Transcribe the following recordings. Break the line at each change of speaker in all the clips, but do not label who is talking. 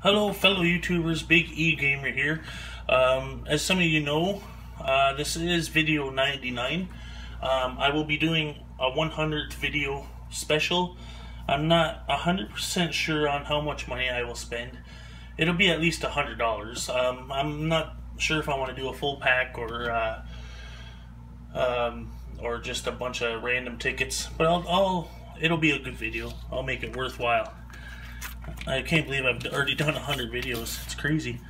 Hello, fellow YouTubers. Big E Gamer here. Um, as some of you know, uh, this is video 99. Um, I will be doing a 100th video special. I'm not 100% sure on how much money I will spend. It'll be at least $100. Um, I'm not sure if I want to do a full pack or uh, um, or just a bunch of random tickets, but I'll, I'll it'll be a good video. I'll make it worthwhile. I can't believe I've already done 100 videos. It's crazy.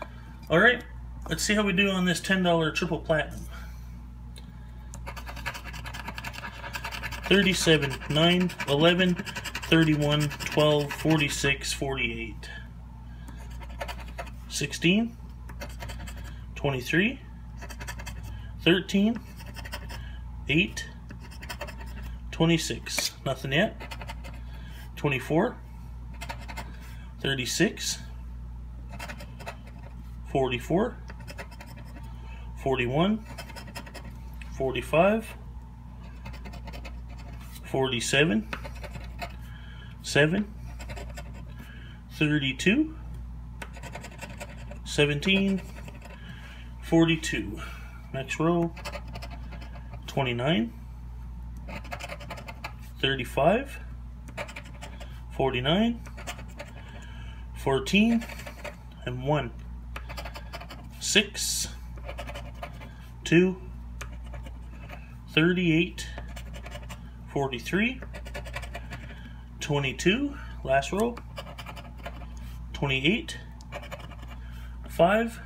Alright, let's see how we do on this $10 triple platinum. 37, 9, 11, 31, 12, 46, 48. 16, 23, 13, 8, 26. Nothing yet. 24, 36, 44, 41, 45, 47, 7, 32, 17, 42. Next row, 29, 35, 49, 14, and 1. 6, 2, 38, 43, 22, last row, 28, 5,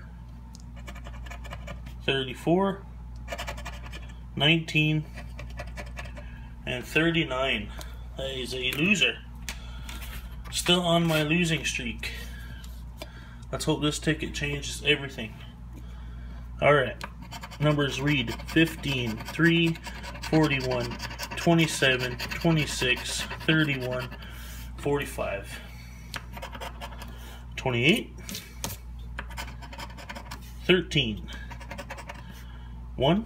34, 19, and 39. That is a loser. Still on my losing streak. Let's hope this ticket changes everything. Alright. Numbers read 15, 3, 41, 27, 26, 31, 45, 28, 13, 1,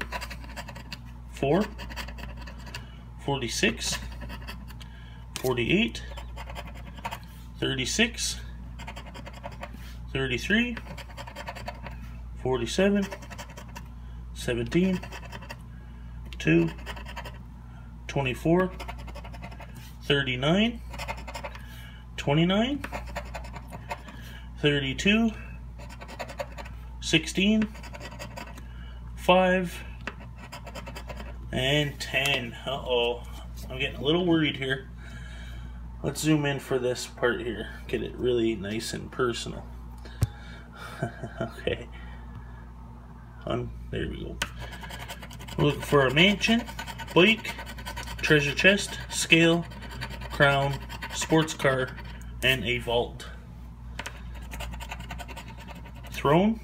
4, 46, 48, 36, 33, 47, 17, 2, 24, 39, 29, 32, 16, 5, and 10. Uh-oh. I'm getting a little worried here. Let's zoom in for this part here. Get it really nice and personal. okay. There we go. looking for a mansion, bike, treasure chest, scale, crown, sports car, and a vault. Throne,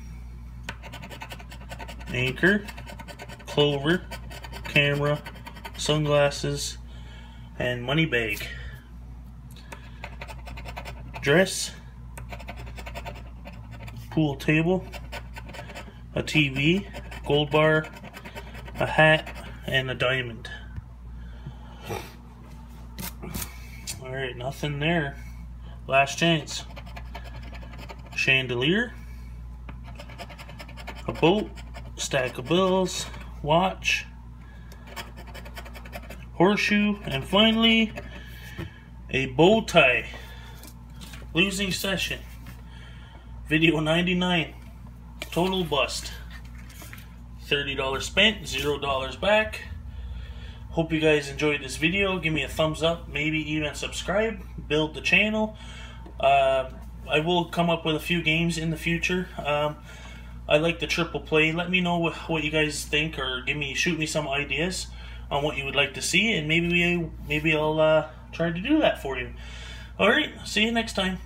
anchor, clover, camera, sunglasses, and money bag. Dress, pool table, a TV, gold bar, a hat, and a diamond. Alright, nothing there. Last chance. Chandelier, a boat, stack of bills, watch, horseshoe, and finally, a bow tie. Losing session. Video 99. Total bust. $30 spent, $0 back. Hope you guys enjoyed this video. Give me a thumbs up, maybe even subscribe, build the channel. Uh, I will come up with a few games in the future. Um, I like the triple play. Let me know what, what you guys think or give me shoot me some ideas on what you would like to see and maybe we maybe I'll uh, try to do that for you. Alright, see you next time.